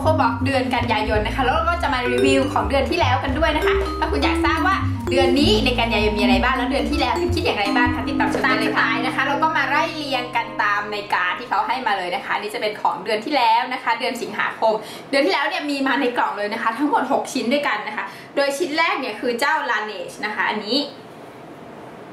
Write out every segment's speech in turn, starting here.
โคบ็อกเดือนกันยายนนะคะ แล้วเราก็จะมารีวิวของเดือนที่แล้วกันด้วยนะคะ ถ้าคุณอยากทราบว่าเดือนนี้ในกันยายนมีอะไรบ้าง แล้วเดือนที่แล้วคุณคิดอย่างไรบ้างคะติดตามชมได้เลยค่ะนะคะเราก็มาไล่เรียงกันตามในการที่เขาให้มาเลยนะคะนี่จะเป็นของเดือนที่แล้วนะคะ เดือนสิงหาคม เดือนที่แล้วเนี่ยมีมาในกล่องเลยนะคะ ทั้งหมด 6 ชิ้นด้วยกันนะคะ โดยชิ้นแรกเนี่ยคือเจ้า Laneige นะคะ อันนี้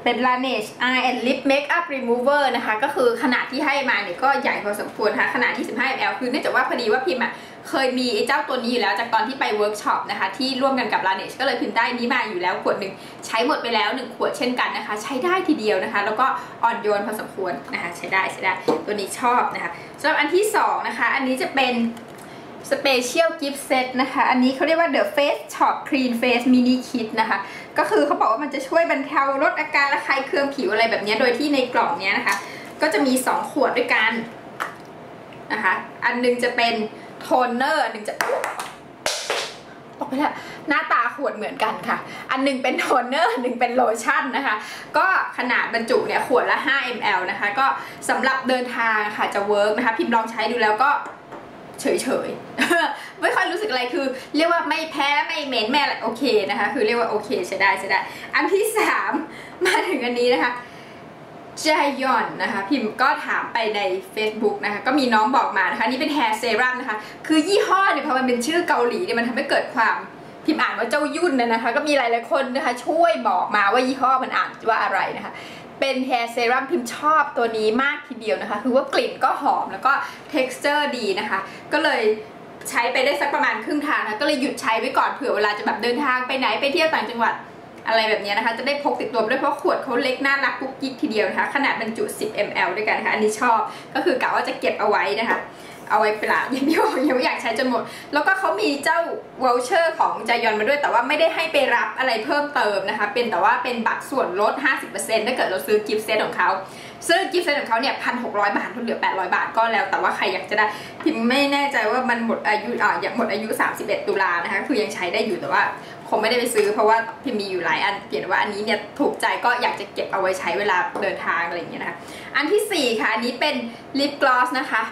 เป็น Laneige Eye and Lip Makeup Remover นะคะ ก็คือขนาดที่ให้มาเนี่ยก็ใหญ่พอสมควรนะคะขนาด 25 ml คือเนื่องจากว่าพอดีว่าพิมพ์อะเคยมีไอ้เจ้าตัวนี้อยู่แล้วจากตอนที่ไปเวิร์กช็อปนะคะ ที่ร่วมกันกับ Laneige ก็เลยพิมพ์ได้นี้มาอยู่แล้วขวดหนึ่งใช้หมดไปแล้ว 1 ขวดเช่นกันนะคะ ใช้ได้ทีเดียวนะคะ แล้วก็อ่อนโยนพอสมควรนะคะ ใช้ได้ใช้ได้ตัวนี้ชอบนะคะสำหรับอันที่สองนะคะ อันนี้จะเป็น Special Gift Set นะคะ อันนี้เขาเรียกว่า The Face Shop Clean Face Mini Kit นะคะ ก็คือเขาบอกว่ามันจะช่วยบรรเทาลดอาการระคายเคืองผิวอะไรแบบนี้ โดยที่ในกล่องนี้นะคะ ก็จะมี 2 ขวดด้วยกันนะคะ อันหนึ่งจะเป็นโทนเนอร์ อันหนึ่งจะออกไปแล้วหน้าตาขวดเหมือนกันค่ะ อันหนึ่งเป็นโทนเนอร์หนึ่งเป็นโลชั่นนะคะ ก็ขนาดบรรจุเนี่ยขวดละ 5 ml นะคะ ก็สำหรับเดินทางค่ะจะ work นะคะ พิมพ์ลองใช้ดูแล้วก็ เฉยๆ ไม่ค่อยรู้สึกอะไรคือ เรียกว่าไม่แพ้ไม่เหม็นไม่อะไรโอเคนะคะ คือเรียกว่าโอเคใช้ได้ใช้ได้ อันที่สามมาถึงอันนี้นะคะจายอนนะคะพิมพ์ก็ถามไปใน Facebook นะคะก็มีน้องบอกมานะคะนี่เป็นแฮร์เซรั่มนะคะคือยี่ห้อเนี่ยพอมันเป็นชื่อเกาหลีเนี่ยมันทำให้เกิดความพิมพ์อ่านว่าเจ้ายุ่นนะนะคะ ก็มีหลายๆคนนะคะ ช่วยบอกมาว่ายี่ห้อมันอ่านว่าอะไรนะคะ เป็นแฮร์เซรั่มพิมชอบตัวนี้มากทีเดียวนะคะ คือว่ากลิ่นก็หอมแล้วก็ texture ดีนะคะ ก็เลยใช้ไปได้สักประมาณครึ่งทางนะก็เลยหยุดใช้ไว้ก่อนเผื่อเวลาจะแบบเดินทางไปไหนไปเที่ยวต่างจังหวัดอะไรแบบนี้นะคะ จะได้พกติดตัวได้ด้วยเพราะขวดเขาเล็กน่ารักกุ๊กกิ๊กทีเดียวนะคะ ขนาดบรรจุ 10 ml ด้วยกันนะคะ อันนี้ชอบก็คือกะว่าจะเก็บเอาไว้นะคะ เอาไว้เปล่าอย่างที่บอกยังไม่อยากใช้จนหมด แล้วก็เขามีเจ้า voucher ของจายอนมาด้วย แต่ว่าไม่ได้ให้ไปรับอะไรเพิ่มเติมนะคะ เป็นแต่ว่าเป็นบัตรส่วนลด 50%ถ้าเกิดเราซื้อ gift set ของเขาซึ่ง gift set ของเขาเนี่ยพันหกบาทลดเหลือ 800 บาทก็แล้ว แต่ว่าใครอยากจะได้พิมไม่แน่ใจว่ามันหมดอายุอ่าอย่างหมดอายุ 31 ตุลานะคะคือยังใช้ได้อยู่แต่ว่าคงไม่ได้ไปซื้อเพราะว่าพิมมีอยู่หลายอันเปลี่ยนว่าอันนี้เนี่ยถูกใจก็อยากจะเก็บเอาไว้ใช้เวลาเดินทางอะไรอย่างเงี้ยนะคะอันที่ 4 ค่ะอันนี้เป็นลิปกลอสนะคะ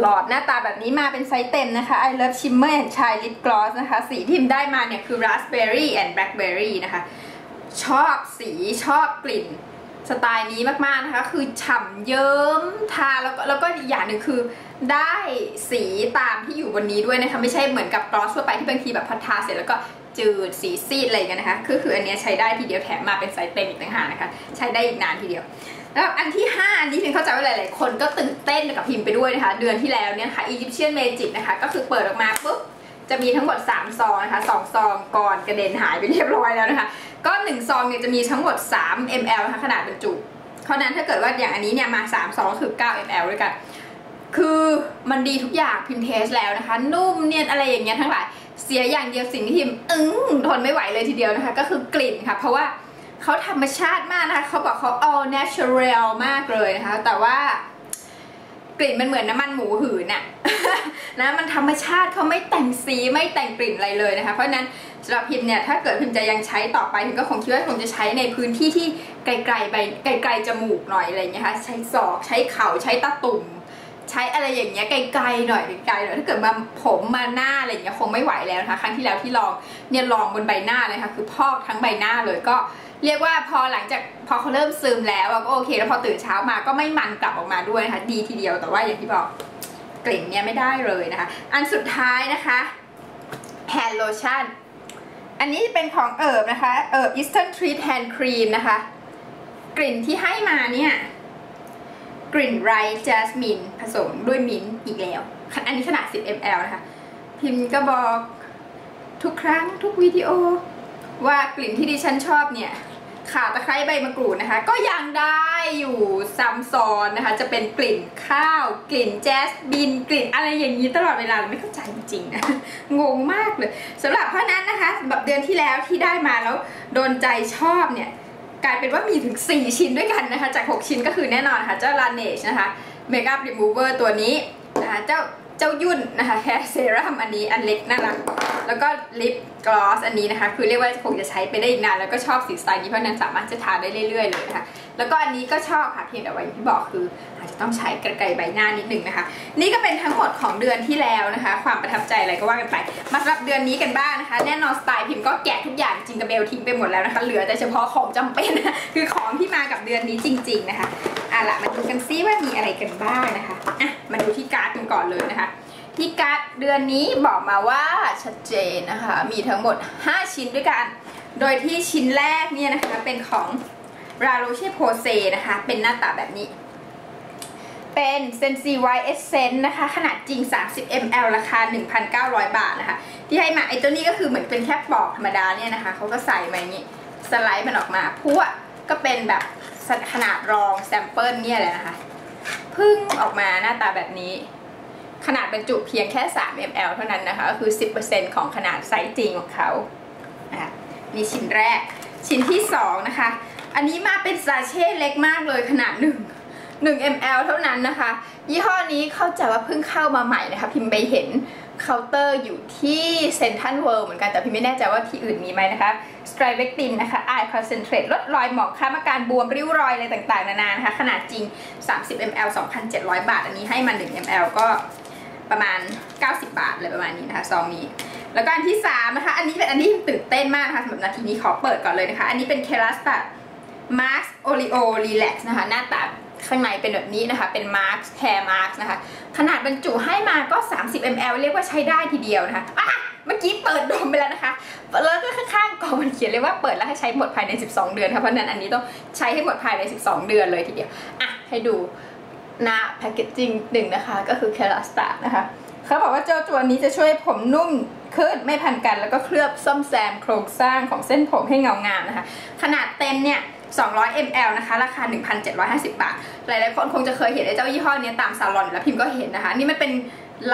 หลอดหน้าตาแบบนี้มาเป็นไซส์เต็มนะคะ I love shimmer and shine lip gloss นะคะ สีที่มได้มาเนี่ยคือ raspberry and blackberry นะคะ ชอบสีชอบกลิ่นสไตล์นี้มากๆนะคะ คือฉ่ำเยิ้มทาแล้วก็แล้วก็อีกอย่างหนึ่งคือได้สีตามที่อยู่บนนี้ด้วยนะคะ ไม่ใช่เหมือนกับ gloss ทั่วไปที่บางทีแบบพอทาเสร็จแล้วก็จืดสีซีดอะไรกันนะคะ คือคืออันนี้ใช้ได้ทีเดียวแถมมาเป็นไซส์เต็มอีกต่างหากนะคะ ใช้ได้อีกนานทีเดียว แล้วอันที่ 5 อันนี้พิมเข้าใจว่าหลาย ๆ คนก็ตื่นเต้นกับพิมไปด้วยนะคะ เดือนที่แล้วเนี่ยค่ะ Egyptian Magic นะคะ ก็คือเปิดออกมาปุ๊บจะมีทั้งหมด 3 ซองนะคะ 2 ซองก่อนกระเด็นหายไปเรียบร้อยแล้วนะคะ ก็ 1 ซองเนี่ยจะมีทั้งหมด 3 ml นะคะขนาดบรรจุ เพราะนั้นถ้าเกิดว่าอย่างอันนี้เนี่ยมา 3 ซองคือ 9 ml ด้วยกัน คือมันดีทุกอย่างพิม test แล้วนะคะ นุ่มเนียนอะไรอย่างเงี้ยทั้งหลาย เสียอย่างเดียวสิ่งที่พิมอึ้งทนไม่ไหวเลยทีเดียวนะคะ ก็คือกลิ่นค่ะ เพราะว่า เขาธรรมชาติมากนะคะเขาบอกเขา all natural มากเลยนะคะ แต่ว่ากลิ่นมันเหมือนน้ำมันหมูหืนอะนะมันธรรมชาติเขาไม่แต่งสีไม่แต่งกลิ่นอะไรเลยนะคะ เพราะนั้นสำหรับพิมเนี่ยถ้าเกิดพิมจะยังใช้ต่อไปพิมก็คงคิดว่าคงจะใช้ในพื้นที่ที่ไกลๆไปไกลๆจมูกหน่อยอะไรเงี้ยค่ะใช้ศอกใช้เข่าใช้ตาตุ่ม ใช้อะไรอย่างเงี้ยไกลๆหน่อยไกลๆหน่อยถ้าเกิดมาผมมาหน้าอะไรอย่างเงี้ยคงไม่ไหวแล้วนะคะ ครั้งที่แล้วที่ลองเนี่ยลองบนใบหน้าเลยค่ะคือพอกทั้งใบหน้าเลยก็ เรียกว่าพอหลังจากพอเขาเริ่มซึมแล้วก็โอเค แล้วพอตื่นเช้ามาก็ไม่มันกลับออกมาด้วยนะคะดีทีเดียวแต่ว่าอย่างที่บอกกลิ่นเนี่ยไม่ได้เลยนะคะ อันสุดท้ายนะคะแฮนด์โลชั่นอันนี้เป็นของเอิบนะคะ เอิบ Eastern Treat Hand Cream นะคะ กลิ่นที่ให้มาเนี่ย กลิ่นไรจัสมินผสมด้วยมิ้นอีกแล้ว อันนี้ขนาด 10 ml นะคะ พิมพ์ก็บอกทุกครั้งทุกวิดีโอว่ากลิ่นที่ดิฉันชอบเนี่ย ข่าตะไคร้ใบมะกรูดนะคะ ก็ยังได้อยู่ซ้ำซ้อนนะคะ จะเป็นกลิ่นข้าว กลิ่นแจสมิน กลิ่นอะไรอย่างนี้ตลอดเวลาไม่เข้าใจจริงๆนะงงมากเลยสำหรับเพราะนั้นนะคะแบบเดือนที่แล้วที่ได้มาแล้วโดนใจชอบเนี่ยกลายเป็นว่ามีถึง 4 ชิ้นด้วยกันนะคะ จาก 6 ชิ้นก็คือแน่นอนค่ะ เจ้า Laneige นะคะ Makeup Remover ตัวนี้นะคะเจ้า เจ้ายุ่นนะคะแฮร์เซรั่มอันนี้อันเล็กน่ารัก แล้วก็ลิปกลอสอันนี้นะคะ คือเรียกว่าคงจะใช้ไปได้อีกนานแล้วก็ชอบสีสไตล์นี้เพราะนั้นสามารถจะทาได้เรื่อยๆเลยนะคะ แล้วก็อันนี้ก็ชอบค่ะเพียงแต่ว่าอย่างที่บอกคือ อาจจะต้องใช้กระไกใบหน้านิดนึงนะคะ นี่ก็เป็นทั้งหมดของเดือนที่แล้วนะคะ ความประทับใจอะไรก็ว่ากันไป มาสำหรับเดือนนี้กันบ้างนะคะ แน่นอนสไตล์พิมพ์ก็แกะทุกอย่าง jingle bell ทิ้งไปหมดแล้วนะคะ เหลือแต่เฉพาะของจำเป็นคือของที่มากับเดือนนี้จริง ๆนะคะอะละมาดูกันซิว่ามีอะไรกันบ้างนะคะอะมาดูที่การ์ด ก่อนเลยนะคะที่การ์ดเดือนนี้บอกมาว่าชัดเจนนะคะ มีทั้งหมด 5 ชิ้นด้วยกัน โดยที่ชิ้นแรกเนี่ยนะคะเป็นของ La Roche-Posay นะคะ เป็นหน้าตาแบบนี้ เป็น Sensi White Essence นะคะ ขนาดจริง 30 ml ราคา 1,900 บาทนะคะ ที่ให้มาไอ้ตัวนี้ก็คือเหมือนเป็นแค่ปอกธรรมดาเนี่ยนะคะ เขาก็ใส่มาอย่างนี้ สไลด์มันออกมาปุ๊บก็เป็นแบบขนาดลอง sample เนี่ยแหละนะคะ พึ่งออกมาหน้าตาแบบนี้ ขนาดบรรจุเพียงแค่ 3 ml เท่านั้นนะคะ ก็คือ 10%ของขนาดไซส์จริงของเขาอะนี่ชิ้นแรก ชิ้นที่ 2 นะคะ อันนี้มาเป็น sachet เล็กมากเลยขนาด1 1 ml เท่านั้นนะคะ ยี่ห้อนี้เข้าใจว่าเพิ่งเข้ามาใหม่นะคะ พิมพ์ไปเห็นเคาน์เตอร์อยู่ที่เซ็นทรัลเวิลด์เหมือนกันแต่พิมไม่แน่ใจว่าที่อื่นมีไหมนะคะ StriVectin นะคะ eye concentrate ลดรอยหมองคล้ำอาการบวมริ้วรอยอะไรต่างๆ นานานะคะ ขนาดจริง 30 ml 2,700 บาท อันนี้ให้มา 1 ml ก็ ประมาณ 90 บาทเลยประมาณนี้นะคะซองนี้ แล้วก็อันที่3นะคะ อันนี้เป็นอันที่ตื่นเต้นมากนะคะสำหรับนาทีนี้ขอเปิดก่อนเลยนะคะ อันนี้เป็น Kérastase Masque Oléo-Relax นะคะ หน้าตาข้างในเป็นแบบนี้นะคะ เป็น mask hair mask นะคะ ขนาดบรรจุให้มาก็ 30 ml เรียกว่าใช้ได้ทีเดียวนะคะอะเมื่อกี้เปิดดมไปแล้วนะคะ แล้วก็ข้างๆกล่องมันเขียนเลยว่าเปิดแล้วให้ใช้หมดภายใน 12 เดือนค่ะ เพราะนั้นอันนี้ต้องใช้ให้หมดภายใน 12 เดือนเลยทีเดียว อะ ให้ดู หน้า packaging หนึ่งนะคะ ก็คือ Kérastase นะคะ เขาบอกว่าเจ้าตัวนี้จะช่วยผมนุ่มขึ้นไม่พันกันแล้วก็เคลือบซ่อมแซมโครงสร้างของเส้นผมให้เงางามนะคะ ขนาดเต็มเนี่ย 200 ml นะคะ ราคา 1,750 บาท หลายๆคนคงจะเคยเห็นไอ้เจ้ายี่ห้อนี้ตามซาลอนแล้วพิมพ์ก็เห็นนะคะ นี่มันเป็น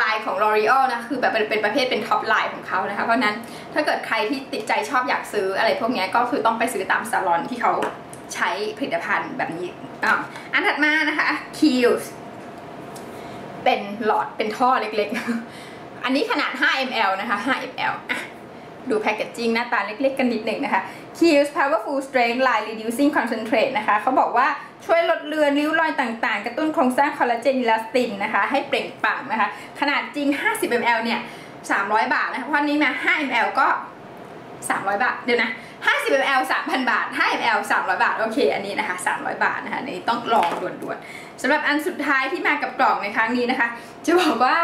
ลายของ L'Oreal นะ คือแบบเป็นประเภทเป็น top line ของเขานะคะ เพราะนั้นถ้าเกิดใครที่ติดใจชอบอยากซื้ออะไรพวกนี้ก็คือต้องไปซื้อตามซาลอนที่เขา ใช้ผลิตภัณฑ์แบบนี้อ่าอันถัดมานะคะ Kiehl's เป็นหลอดเป็นท่อเล็กๆ อันนี้ขนาด 5 ml นะคะ 5 ml อะดูแพคเกจจิ้งหน้าตาเล็กๆ กันนิดหนึ่งนะคะ Kiehl's Powerful Strength Line Reducing Concentrate นะคะ เขาบอกว่าช่วยลดเลือนริ้วรอยต่างๆ กระตุ้นโครงสร้างคอลลาเจนอิลาสตินนะคะ ให้เปล่งปลั่งนะคะ ขนาดจริง 50 ml เนี่ย 300 บาทนะคะ เพราะนี้มา 5 ml ก็ 300 บาท เดี๋ยวนะ 50 ml 3,000 บาท 5 ml 300 บาท โอเค อันนี้นะคะ 300 บาทนะคะนี่ต้องลองด่วนๆสำหรับอันสุดท้ายที่มากับกล่องในครั้งนี้นะคะ จะบอกว่า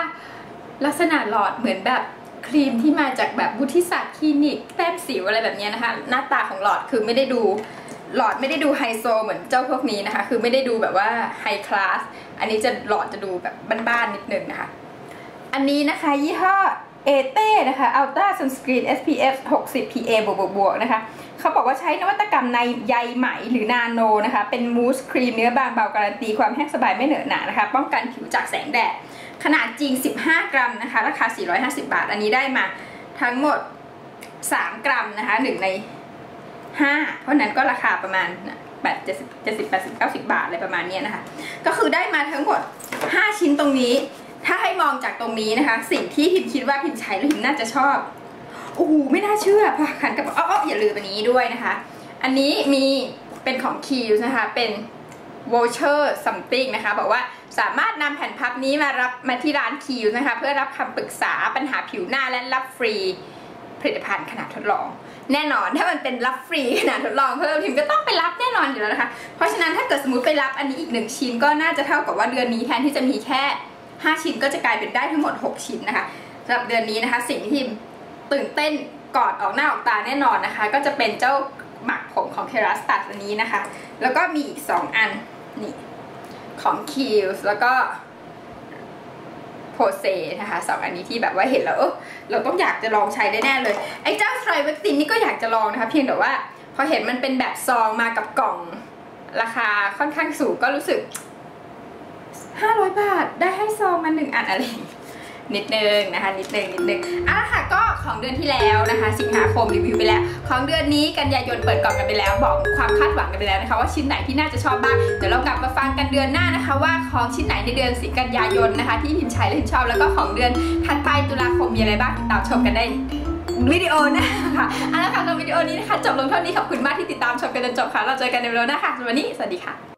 ลักษณะหลอดเหมือนแบบครีมที่มาจากแบบบุธิศาสตร์คลินิกแต้มสิวอะไรแบบนี้นะคะ หน้าตาของหลอดคือไม่ได้ดูหลอดไม่ได้ดูไฮโซเหมือนเจ้าพวกนี้นะคะ คือไม่ได้ดูแบบว่าไฮคลาส อันนี้จะหลอดจะดูแบบบ้านๆนิดนึงนะคะ อันนี้นะคะยี่ห้อ เอเต้นะคะ Ultra Sunscreen SPF 60 PA บวกบวกๆนะคะเขาบอกว่าใช้นวัตกรรมในใยไหมหรือนาโนนะคะ เป็นมูสครีมเนื้อบางเบาการันตีความแห้งสบายไม่เหนอะหนานะคะ ป้องกันผิวจากแสงแดด ขนาดจริง 15 กรัมนะคะ ราคา 450 บาท อันนี้ได้มาทั้งหมด 3 กรัมนะคะ 1 ใน 5 เพราะนั้นก็ราคาประมาณ8 70 70 80 90 บาทอะไรประมาณนี้นะคะ ก็คือได้มาทั้งหมด 5 ชิ้นตรงนี้ ถ้าให้มองจากตรงนี้นะคะ สิ่งที่พิมคิดว่าพิมใช้แล้วพิมน่าจะชอบโอ้โหไม่น่าเชื่อพอขันกับอ๋ออย่าลืมอันนี้ด้วยนะคะ อันนี้มีเป็นของ k ี w นะคะเป็น voucher something นะคะ บอกว่าสามารถนำแผ่นพับนี้มารับมาที่ร้าน k ี w นะคะ เพื่อรับคำปรึกษาปัญหาผิวหน้าและรับฟรีผลิตภัณฑ์ขนาดทดลอง แน่นอนถ้ามันเป็นรับฟรีขนาดทดลองเพิ่มพิมก็ต้องไปรับแน่นอนอยู่แล้วนะคะ เพราะฉะนั้นถ้าเกิดสมมติไปรับอันนี้อีกหนึ่งชิ้นก็น่าจะเท่ากับว่าเดือนนี้แทนที่จะมีแค่ 5 ชิ้นก็จะกลายเป็นได้ทั้งหมด 6 ชิ้นนะคะสำหรับเดือนนี้นะคะ สิ่งที่ตื่นเต้นกอดออกหน้าออกตาแน่นอนนะคะ ก็จะเป็นเจ้าหมักผมของเคราสตัดอันนี้นะคะ แล้วก็มีอีก 2 อันนี่ของคิวส์แล้วก็โพเซนะคะสองอันนี้ที่แบบว่าเห็นแล้วเออเราต้องอยากจะลองใช้ได้แน่เลย ไอ้เจ้าไทรเวกตินนี่ก็อยากจะลองนะคะ เพียงแต่ว่าพอเห็นมันเป็นแบบซองมากับกล่องราคาค่อนข้างสูงก็รู้สึก 500 บาทได้ให้ซองมาหนึ่งอันอะไรนิดนึงนะคะนิดนึงนิดนึงอะค่ะก็ของเดือนที่แล้วนะคะ สิงหาคมรีวิวไปแล้ว ของเดือนนี้กันยายนเปิดกล่องกันไปแล้ว บอกความคาดหวังกันไปแล้วนะคะ ว่าชิ้นไหนที่น่าจะชอบบ้างเดี๋ยวเรากลับมาฟังกันเดือนหน้านะคะ ว่าของชิ้นไหนในเดือนสิงกันยายนนะคะ ที่พิมใช้และพิมชอบแล้วก็ของเดือนถัดไปตุลาคมมีอะไรบ้างติดตามชมกันได้วิดีโอน้าค่ะเอาละค่ะกับวิดีโอนี้นะคะจบลงเท่านี้ขอบคุณมากที่ติดตามชมกันจนจบค่ะเราเจอกันในวิดีโอหน้าค่ะสำหรับวันนี้สวัสดีค่ะ